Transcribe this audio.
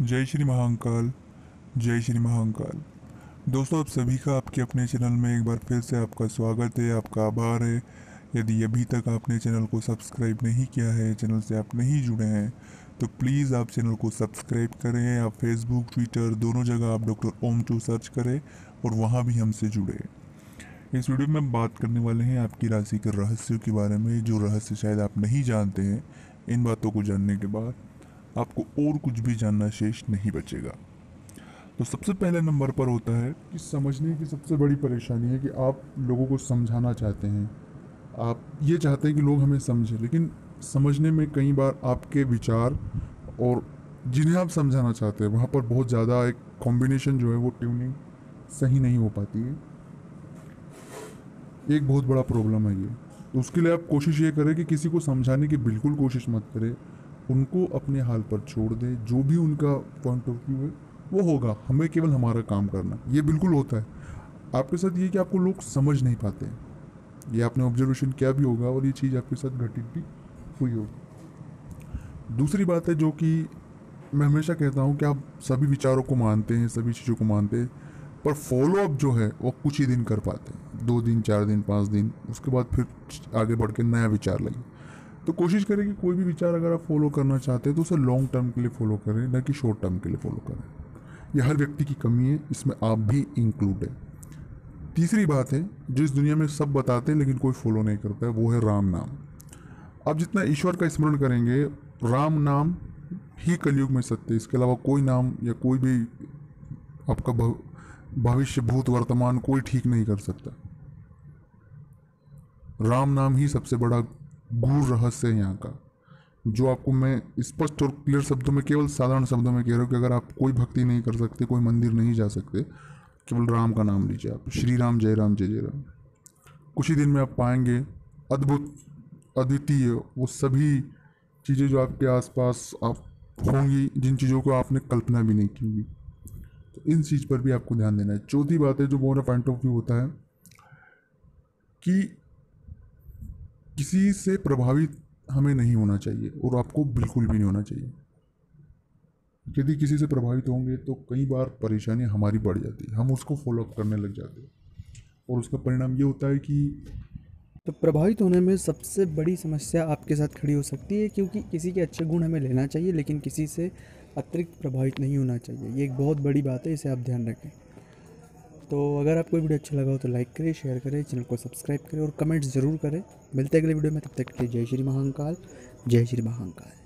जय श्री महाकाल, जय श्री महाकाल। दोस्तों, आप सभी का आपके अपने चैनल में एक बार फिर से आपका स्वागत है, आपका आभार है। यदि अभी तक आपने चैनल को सब्सक्राइब नहीं किया है, चैनल से आप नहीं जुड़े हैं तो प्लीज़ आप चैनल को सब्सक्राइब करें, आप फेसबुक ट्विटर दोनों जगह आप डॉक्टर ओम टू सर्च करें और वहाँ भी हमसे जुड़े। इस वीडियो में बात करने वाले हैं आपकी राशि के रहस्यों के बारे में, जो रहस्य शायद आप नहीं जानते हैं, इन बातों को जानने के बाद। आपको और कुछ भी जानना शेष नहीं बचेगा। तो सबसे पहले नंबर पर होता है कि समझने की सबसे बड़ी परेशानी है कि आप लोगों को समझाना चाहते हैं। आप ये चाहते हैं कि लोग हमें समझें, लेकिन समझने में कई बार आपके विचार और जिन्हें आप समझाना चाहते हैं, वहाँ पर बहुत ज़्यादा एक कॉम्बिनेशन जो है वो ट्यूनिंग सही नहीं हो पाती है। एक बहुत बड़ा प्रॉब्लम है ये। तो उसके लिए आप कोशिश ये करें कि किसी को समझाने की बिल्कुल कोशिश मत करें। उनको अपने हाल पर छोड़ दें, जो भी उनका पॉइंट ऑफ़ व्यू है, वो होगा। हमें केवल हमारा काम करना। ये बिल्कुल होता है। आपके साथ ये कि आपको लोग समझ नहीं पाते ये आपने ऑब्जर्वेशन किया भी होगा और ये चीज़ आपके साथ घटित भी हुई होगी। दूसरी बात है जो कि मैं हमेशा कहता हूँ कि आप सभी विचारों को मानते हैं, सभी चीज़ों को मानते हैं, पर फॉलोअप जो है, वो कुछ ही दिन कर पाते हैं। दो दिन, चार दिन, पाँच दिन, उसके बाद फिर आगे बढ़ के नया विचार लगे तो कोशिश करें कि कोई भी विचार अगर आप फॉलो करना चाहते हैं तो उसे लॉन्ग टर्म के लिए फॉलो करें, ना कि शॉर्ट टर्म के लिए फॉलो करें। यह हर व्यक्ति की कमी है, इसमें आप भी इंक्लूड है। तीसरी बात है, जो इस दुनिया में सब बताते हैं, लेकिन कोई फॉलो नहीं करता है वो है राम नाम। आप जितना ईश्वर का स्मरण करेंगे, राम नाम ही कलयुग में सत्य इसके अलावा कोई नाम या कोई भी आपका भविष्य भूत वर्तमान कोई ठीक नहीं कर सकता। राम नाम ही सबसे बड़ा गूढ़ रहस्य है यहाँ का, जो आपको मैं स्पष्ट और क्लियर शब्दों में, केवल साधारण शब्दों में कह रहा हूँ कि अगर आप कोई भक्ति नहीं कर सकते, कोई मंदिर नहीं जा सकते, केवल राम का नाम लीजिए आप, श्री राम, जय राम, जय जय राम। कुछ ही दिन में आप पाएँगे अद्भुत, अद्वितीय, वो सभी चीज़ें जो आपके आसपास आप होंगी, जिन चीज़ों को आपने कल्पना भी नहीं की होगी। तो इन चीज़ पर भी आपको ध्यान देना है। चौथी बात है, जो मोरा पॉइंट ऑफ़ व्यू होता है, कि किसी से प्रभावित हमें नहीं होना चाहिए और आपको बिल्कुल भी नहीं होना चाहिए। यदि किसी से प्रभावित होंगे तो कई बार परेशानी हमारी बढ़ जाती है, हम उसको फॉलोअप करने लग जाते हैं। और उसका परिणाम ये होता है कि तो प्रभावित होने में सबसे बड़ी समस्या आपके साथ खड़ी हो सकती है क्योंकि किसी के अच्छे गुण हमें लेना चाहिए, लेकिन किसी से अतिरिक्त प्रभावित नहीं होना चाहिए। ये एक बहुत बड़ी बात है, इसे आप ध्यान रखें। तो अगर आपको वीडियो अच्छा लगा हो तो लाइक करें शेयर करें चैनल को सब्सक्राइब करें और कमेंट्स ज़रूर करें। मिलते हैं अगले वीडियो में, तब तक के लिए जय श्री महाकाल, जय श्री महाकाल।